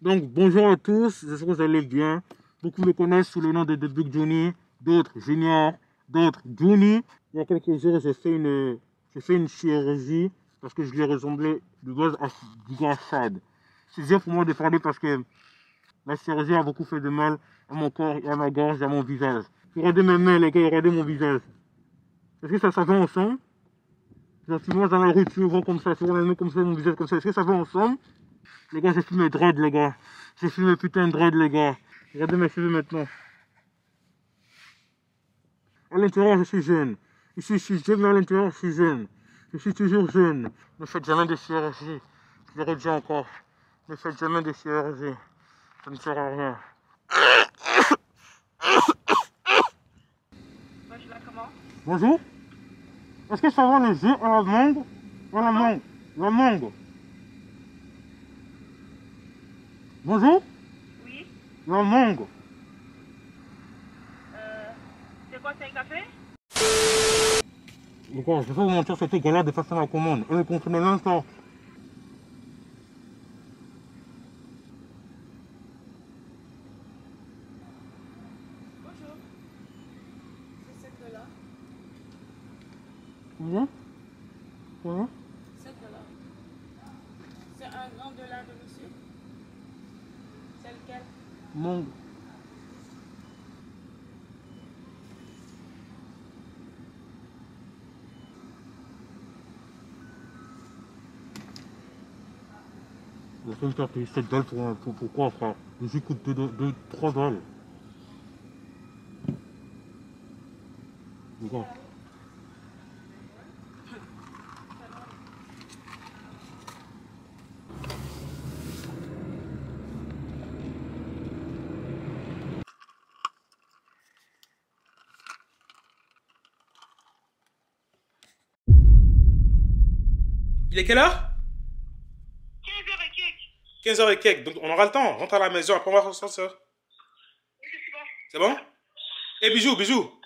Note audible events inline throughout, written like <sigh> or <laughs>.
Donc bonjour à tous, j'espère que vous allez bien. Beaucoup me connaissent sous le nom de The Big Johnny, d'autres Junior, d'autres Johnny. Il y a quelques jours, j'ai fait une, j'ai fait une chirurgie parce que je lui ai ressemblé du gaz à du. C'est dur pour moi de parler parce que la chirurgie a beaucoup fait de mal à mon corps à ma gorge à mon visage. Regardez mes mains, les gars, regardez mon visage. Est-ce que ça, ça va ensemble? Genre, tu vois dans la rue, tu me vois comme ça, tu vois mes mains comme ça, mon visage comme ça. Est-ce que ça va ensemble? Les gars, j'ai fait mes dreads, les gars. J'ai fait mes putains de dreads, les gars. Regardez mes cheveux maintenant. À l'intérieur, je suis jeune. Ici, je suis jeune, mais à l'intérieur, je suis jeune. Je suis toujours jeune. Ne faites jamais de chirurgie. Je le redis encore. Ne faites jamais de chirurgie. Ça ne sert à rien. Bonjour. Est-ce que ça va les œufs à la mangue À la mangue. La mangue. Bonjour. Oui. Mangue. Euh, c'est quoi, c'est un café? D'accord, je vais vous mentir cet gars-là de façon à la commande. On comprenait même pas. Bonjour. C'est 7 dollars. Combien Combien 7 dollars. C'est un grand dollar de monsieur. C'est lequel Vais me faire payer 7 balles pour, pour, pourquoi, frère Les jus coûtent 2, 3 balles. Regarde. Il est quelle heure? 15 et quelques. 15h et quelques. Donc on aura le temps. Rentre à la maison, après on va ressortir. Oui, c'est bon. C'est bon? Eh bijou, bijou.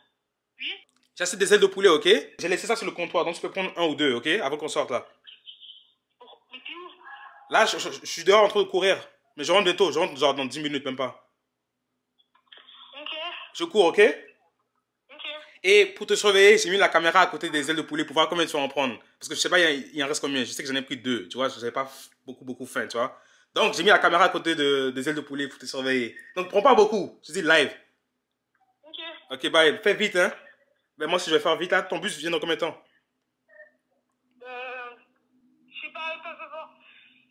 Oui J'ai assez des ailes de poulet, ok? J'ai laissé ça sur le comptoir, donc tu peux prendre un ou deux, ok? Avant qu'on sorte là. Mais t'es où Là, je, je- je suis dehors en train de courir. Mais je rentre bientôt, je rentre genre dans 10 minutes, même pas. Ok. Je cours, Ok? Et pour te surveiller, j'ai mis la caméra à côté des ailes de poulet pour voir combien tu vas en prendre. Parce que je sais pas, il, en reste combien. Je sais que j'en ai pris deux, tu vois. Je n'avais pas beaucoup, beaucoup faim, tu vois. Donc, j'ai mis la caméra à côté de, des ailes de poulet pour te surveiller. Donc, prends pas beaucoup. Je dis live. Ok. Ok, bye. Fais vite, hein. Ben, moi, si je vais faire vite, là, ton bus vient dans combien de temps? Euh. Je sais pas, pas, pas, pas.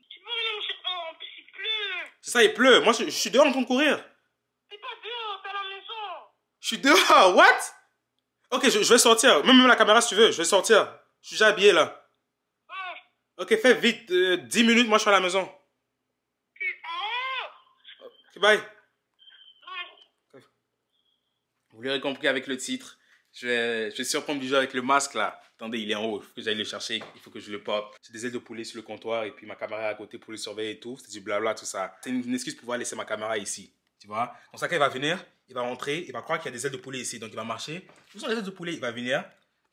Tu peux venir me chercher Oh, en plus, il pleut. C'est ça, il pleut. Moi, je, je suis dehors en train de courir. T'es pas dehors, t'es à la maison. Je suis dehors. <laughs> What? Ok, je, je vais sortir. Même, même la caméra, si tu veux. Je vais sortir. Je suis déjà habillé, là. Ok, fais vite. euh, 10 minutes, moi, je suis à la maison. Ok, bye. Vous l'aurez compris avec le titre. Je vais, je vais surprendre Bijou avec le masque là. Attendez, il est en haut. Il faut que j'aille le chercher. Il faut que je le porte. J'ai des ailes de poulet sur le comptoir et puis ma caméra à côté pour le surveiller et tout. C'est du blabla, tout ça. C'est une, une excuse pour pouvoir laisser ma caméra ici. Tu vois? Comme ça, quand il va venir, il va rentrer, il va croire qu'il y a des ailes de poulet ici. Donc il va marcher. Où sont les ailes de poulet? Il va venir.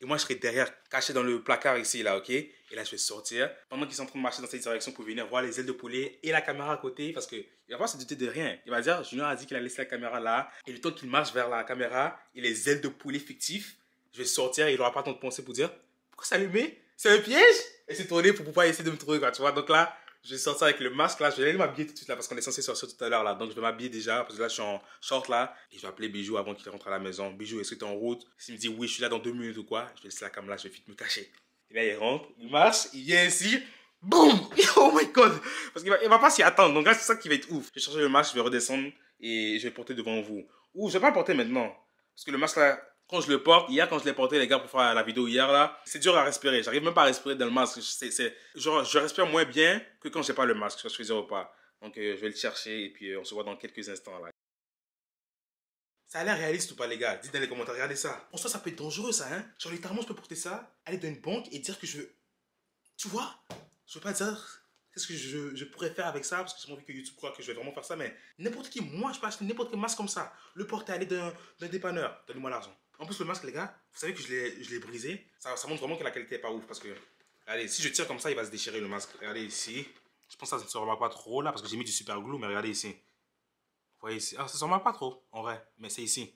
Et moi, je serai derrière, caché dans le placard ici, là, ok? Et là, je vais sortir. Pendant qu'ils sont en train de marcher dans cette direction pour venir voir les ailes de poulet et la caméra à côté, parce qu'il va pas se douter de rien. Il va dire, Junior a dit qu'il a laissé la caméra là. Et le temps qu'il marche vers la caméra et les ailes de poulet fictifs, je vais sortir il aura pas temps de penser pour dire, pourquoi c'est allumé C'est un piège Et c'est tourné pour pouvoir essayer de me trouver, quoi, tu vois? Donc là, je vais sortir avec le masque là. Je vais aller m'habiller tout de suite là, parce qu'on est censé sortir tout à l'heure là. Donc je vais m'habiller déjà, parce que là, je suis en short là. Et je vais appeler Bijou avant qu'il rentre à la maison. Bijou, est-ce que tu es en route? S'il me dit oui, je suis là dans deux minutes ou quoi, je vais laisser la caméra, je vais vite me cacher. Et là, il rentre, il marche, il vient ici. Boum <laughs> Oh my god Parce qu'il va, va pas s'y attendre. Donc là, c'est ça qui va être ouf. Je vais changer le masque, je vais redescendre et je vais porter devant vous. Ou je vais pas le porter maintenant. Parce que le masque là, quand je le porte, hier quand je l'ai porté, les gars, pour faire la vidéo hier là, c'est dur à respirer. J'arrive même pas à respirer dans le masque. C'est, genre, je respire moins bien que quand j'ai pas le masque. Je sais ou pas. Donc euh, je vais le chercher et puis euh, on se voit dans quelques instants là. Ça a l'air réaliste ou pas, les gars? Dites dans les commentaires, regardez ça. En soi, ça peut être dangereux, ça, hein? Genre, littéralement, je peux porter ça, aller dans une banque et dire que je. Tu vois? Je veux pas dire qu'est-ce que je, je pourrais faire avec ça parce que j'ai envie que YouTube croit que je vais vraiment faire ça, mais n'importe qui, moi, je peux acheter n'importe quel masque comme ça, le porter, aller d'un d'un dépanneur. Donnez-moi l'argent. En plus, le masque, les gars, vous savez que je l'ai brisé. Ça, montre vraiment que la qualité est pas ouf parce que. Regardez, si je tire comme ça, il va se déchirer le masque. Regardez ici. Je pense que ça ne se remarque pas trop là parce que j'ai mis du super glue, mais regardez ici. Vous voyez ici. Ah, ça ne se remarque pas trop en vrai, mais c'est ici.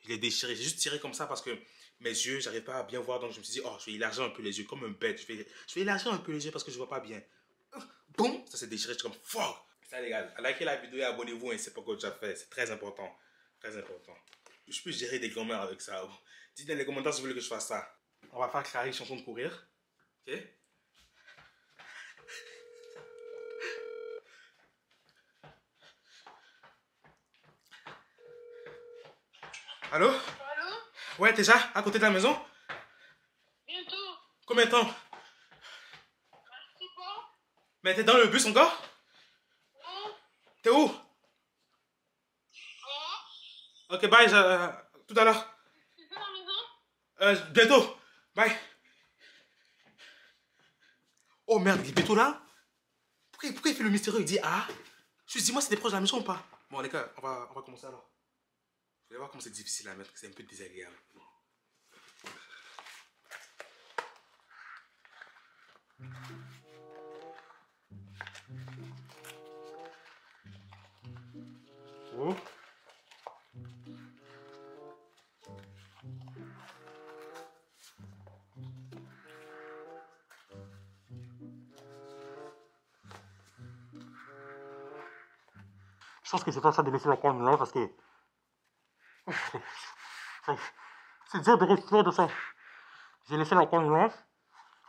Je l'ai déchiré. J'ai juste tiré comme ça parce que mes yeux, j'arrive pas à bien voir. Donc je me suis dit, oh, je vais élargir un peu les yeux comme un bête. Je vais, je vais élargir un peu les yeux parce que je vois pas bien. Boum, ça s'est déchiré. Je suis comme, fuck. Ça les gars, likez la vidéo et abonnez-vous. Et c'est pas quoi déjà fait. C'est très important. Très important. Je peux gérer des grand-mères avec ça. Dites dans les commentaires si vous voulez que je fasse ça. On va faire Clary chanson de courir. Ok? Allô? Allô? Ouais, déjà à côté de la maison? Bientôt. Combien de temps? Quoi Mais t'es dans le bus encore? Non. T'es où? Bye, euh, tout à l'heure. Euh, bientôt. Bye. Oh merde, il est bientôt là pourquoi, pourquoi il fait le mystérieux? Il dit ah Je dis, moi, c'était proche de la maison ou pas? Bon, les gars, on va, on va commencer alors. Vous allez voir comment c'est difficile à mettre, c'est un peu désagréable. Je pense que c'est pas ça de laisser la canne là parce que. C'est- <laughs> C'est dur de respirer de ça. J'ai laissé la canne là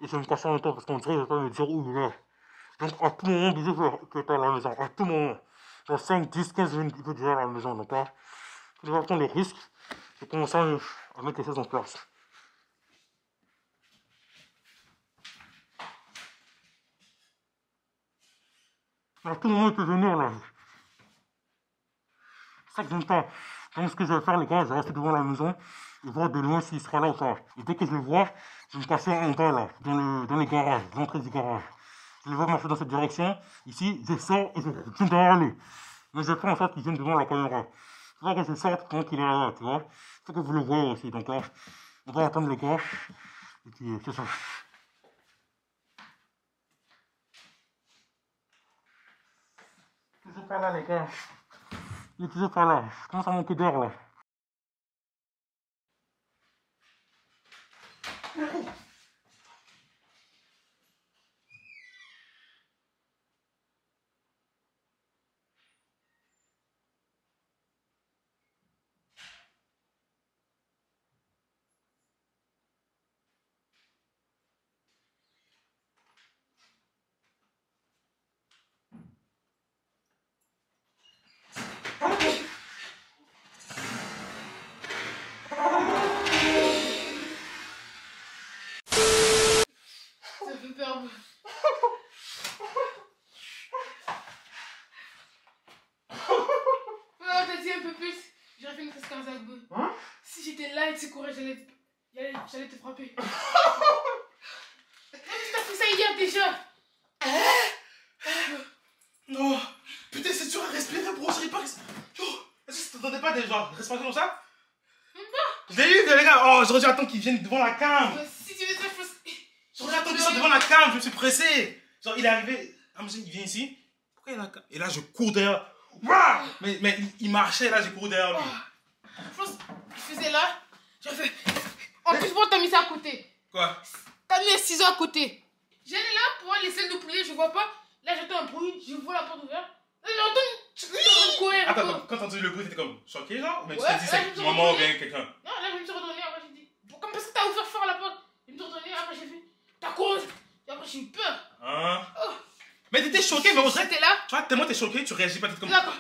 et je me cassais un temps parce qu'on dirait que je vais me dire où il est. Donc à tout moment, que tu es à la maison. À tout moment. Dans 5, 10, 15 minutes, il peut déjà à la maison. Donc là, je vais prendre les risques et commencer à à mettre les choses en place. À tout moment, il peut venir là. Ça que j'aime. Donc, ce que je vais faire, les gars, je vais rester devant la maison et voir de loin s'il sera là ou pas. Et dès que je le vois, je vais me passer en bas là, dans le, dans le garage, l'entrée du garage. Je le vois marcher dans cette direction. Ici, je sors et je viens derrière lui. Mais je prends en fait qu'il vienne devant la caméra. Il faut que je sorte quand il est là, tu vois. Il faut que vous le voyez aussi. Donc là, on va attendre les gars. Et puis, euh, c'est ça. Toujours pas là, les gars. Il est toujours pas là. Je commence à manquer d'air là. Ça fait peur. moi. Ouais, t'as dit un peu plus. J'aurais fait une crise cardiaque. bro. Hein Si courais, j'allais te frapper. <laughs> Non, mais tu t'as fait ça hier déjà? Non Putain, c'est dur à respirer, bro. J'arrive pas. Yo, Est-ce que t'entendais pas gens respirer comme ça Je l'ai eu, les gars. Oh, j'aurais dû attendre qu'ils viennent devant la cam. Mais Si tu veux ça, je pense. J'aurais attendu ça devant la cam. Je me suis pressé. Genre, il est arrivé. Ah, monsieur, il vient ici. Pourquoi il a la cam Et là, je cours derrière. Mais, mais il- il marchait, là, j'ai couru derrière lui. Je pense que je faisais là. En plus, bon, t'as mis ça à côté. Quoi? T'as mis un ciseau à côté. J'allais là pour voir les de poulet, je vois pas. Là, j'entends un bruit, je vois la porte ouverte. Là, j'entends. Tu train de courir. Attends, attends, quand t'as entendu le bruit, t'étais comme choqué, genre? Mais tu Ouais, t'es dit, c'est maman ou bien quelqu'un? Non, là, je me suis retournée, après j'ai dit. Comme parce que t'as ouvert fort la porte. Je me suis retournée, après j'ai fait. T'as couru. Et après j'ai eu peur. Hein? Oh. Mais t'étais choqué, mais on dirait. J'étais là. Tu vois, tellement t'es choqué, tu réagis pas, t'es comme. D'accord.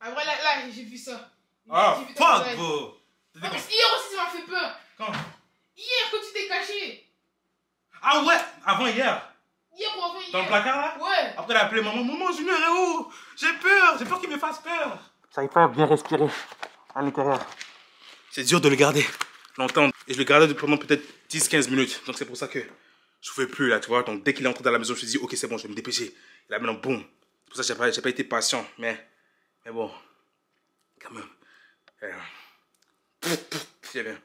Après, là, là j'ai vu ça. Ah, fuck, bro T'étais Ah, parce que hier aussi, ça m'a fait peur. Quand Hier, quand tu t'es caché. Ah ouais, avant hier, Hier ou avant hier. dans le placard là Ouais. Après, elle a appelé maman, maman, Junior est où J'ai peur, j'ai peur qu'il me fasse peur. J'arrive pas à bien respirer à l'intérieur. C'est dur de le garder longtemps. Et je le gardais pendant peut-être 10-15 minutes. Donc c'est pour ça que je pouvais plus là, tu vois. Donc dès qu'il est entré dans la maison, je me suis dit, ok, c'est bon, je vais me dépêcher. Et là maintenant, boum. C'est pour ça que j'ai pas, pas été patient. Mais, mais bon, quand même. Euh, C'est bien.